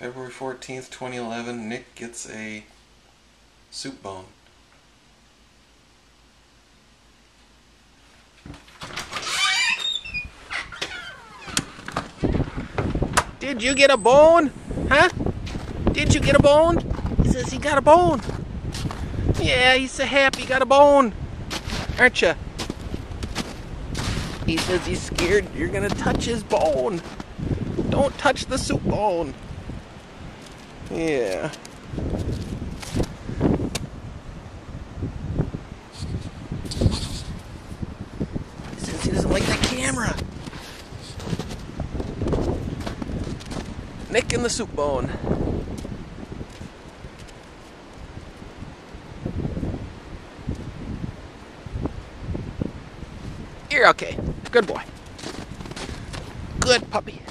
February 14th, 2011, Nick gets a soup bone. Did you get a bone? Huh? Did you get a bone? He says he got a bone. Yeah, he's so happy he got a bone. Aren't you? He says he's scared you're gonna touch his bone. Don't touch the soup bone. Yeah. He doesn't like the camera. Nick and the soup bone. You're okay. Good boy. Good puppy.